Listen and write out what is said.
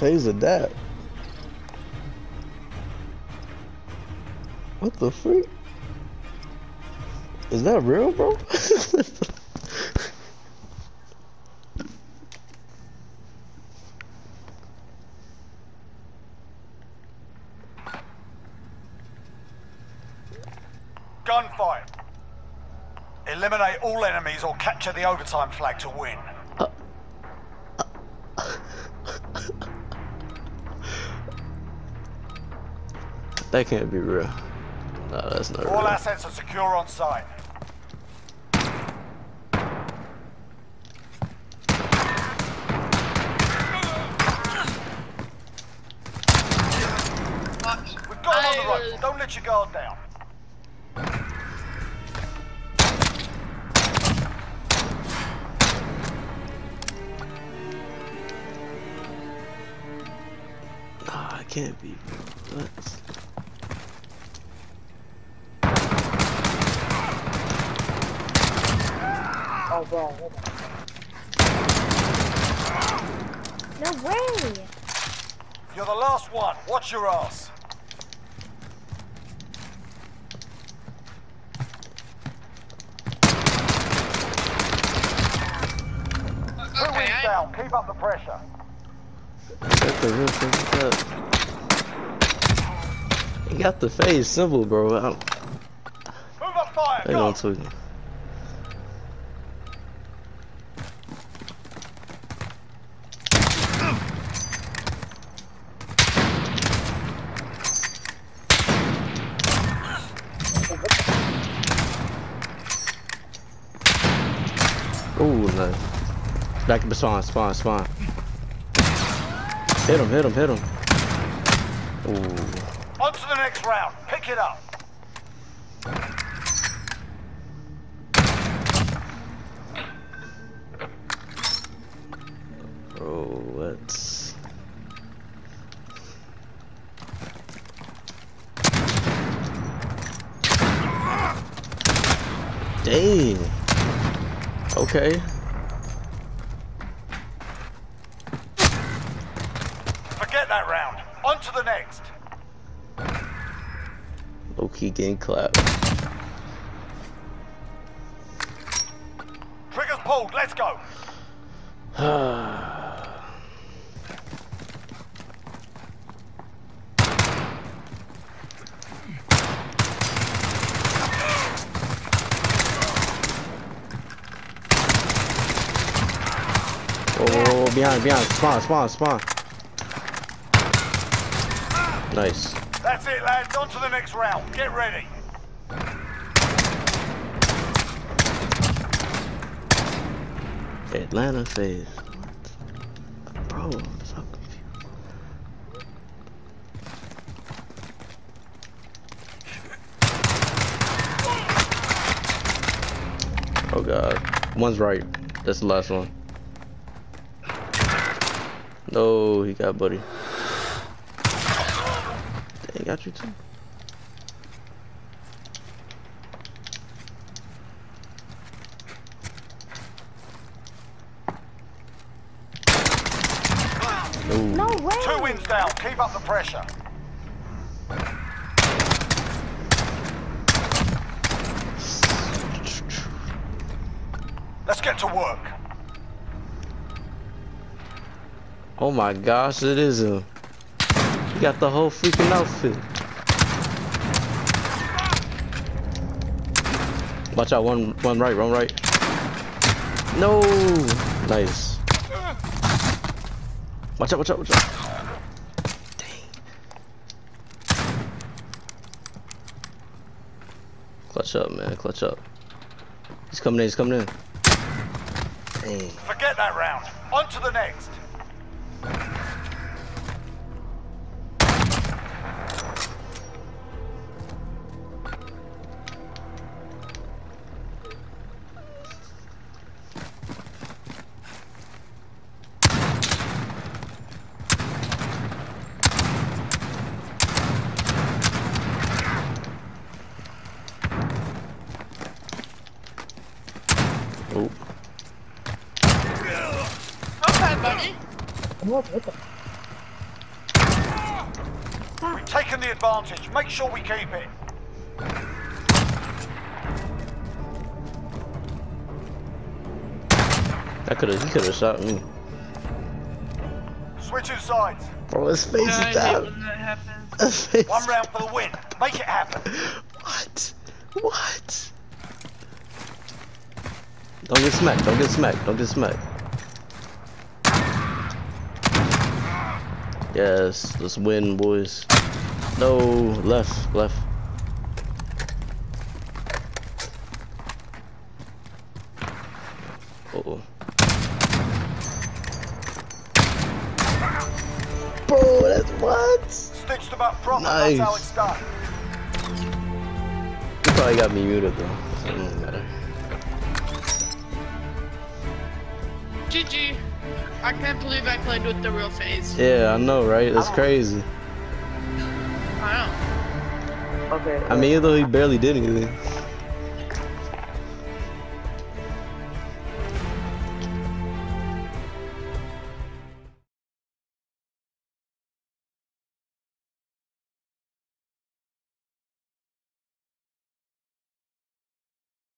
Phase adapt. What the freak? Is that real, bro? Gunfight. Eliminate all enemies or capture the overtime flag to win. That can't be real. No, that's not All real. assets are secure on site. We've got him on the road. Don't let your guard down. Nah, it can't be real. Oh, bro, hold on. No way. You're the last one. Watch your ass. Two Okay, wins down. Keep up the pressure. That's the real thing. He got the FaZe simple, bro. I don't, Move up fire. they Go. don't Ooh, nice. Back to spawn, spawn, spawn. Hit him, hit him, hit him. Ooh. On to the next round. Pick it up. Oh, what? Dang. Okay. Forget that round. On to the next. Low key getting clapped. Triggers pulled. Let's go. Oh, behind, behind. Spawn, spawn, spawn. Nice. That's it, lads. On to the next round. Get ready. Atlanta. What? Bro, I'm so confused. Oh god. One's right. That's the last one. No, he got buddy. Dang, got you too. Ooh. No way. Two wins down. Keep up the pressure. Let's get to work. Oh my gosh, it is him. He got the whole freaking outfit. Watch out, one one right, one right. No, nice. Watch out, watch out, watch out. Dang. Clutch up, man, clutch up. He's coming in, he's coming in. Dang. Forget that round. On to the next. What? What the? taken the advantage. Make sure we keep it. I could have. He could have shot me. Switching sides. Bro, his face Yeah, I is down. that happens. His face- One round for the win. Make it happen. What? What? Don't get smacked. Don't get smacked. Don't get smacked. Yes, let's win, boys. No, left, left. Uh oh. Bro, that's what? Stitched them up proper. That's how Nice. it's done. You probably got me muted though. So it doesn't matter. GG. I can't believe I played with the real face. Yeah, I know, right? That's crazy. I don't. Okay. I mean, uh, even though he barely did anything.